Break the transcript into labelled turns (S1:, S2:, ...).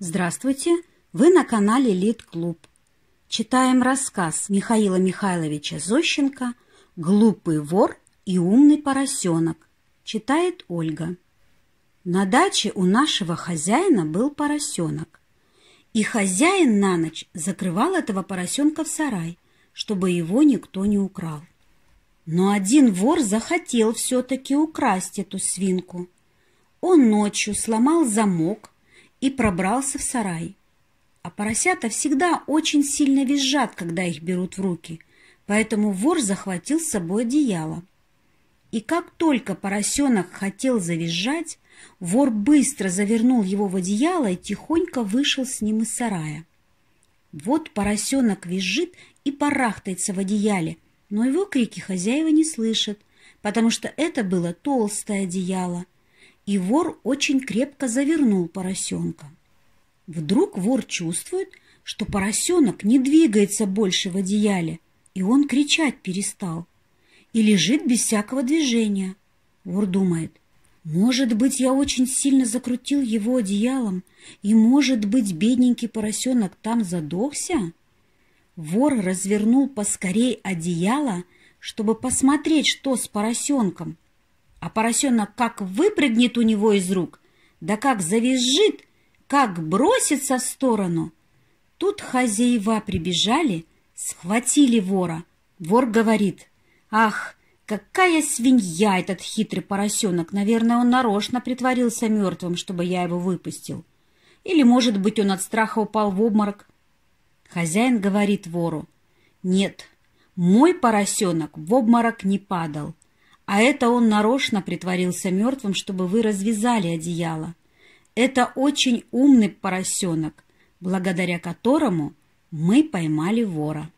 S1: Здравствуйте! Вы на канале Лид Клуб. Читаем рассказ Михаила Михайловича Зощенко «Глупый вор и умный поросенок». Читает Ольга. На даче у нашего хозяина был поросенок. И хозяин на ночь закрывал этого поросенка в сарай, чтобы его никто не украл. Но один вор захотел все-таки украсть эту свинку. Он ночью сломал замок, и пробрался в сарай. А поросята всегда очень сильно визжат, когда их берут в руки, поэтому вор захватил с собой одеяло. И как только поросенок хотел завизжать, вор быстро завернул его в одеяло и тихонько вышел с ним из сарая. Вот поросенок визжит и барахтается в одеяле, но его крики хозяева не слышат, потому что это было толстое одеяло — и вор очень крепко завернул поросенка. Вдруг вор чувствует, что поросенок не двигается больше в одеяле, и он кричать перестал, и лежит без всякого движения. Вор думает, может быть, я очень сильно закрутил его одеялом, и, может быть, бедненький поросенок там задохся? Вор развернул поскорей одеяло, чтобы посмотреть, что с поросенком, а поросенок как выпрыгнет у него из рук, да как завизжит, как бросится в сторону. Тут хозяева прибежали, схватили вора. Вор говорит, «Ах, какая свинья этот хитрый поросенок! Наверное, он нарочно притворился мертвым, чтобы я его выпустил. Или, может быть, он от страха упал в обморок?» Хозяин говорит вору, «Нет, мой поросенок в обморок не падал. А это он нарочно притворился мертвым, чтобы вы развязали одеяло. Это очень умный поросенок, благодаря которому мы поймали вора.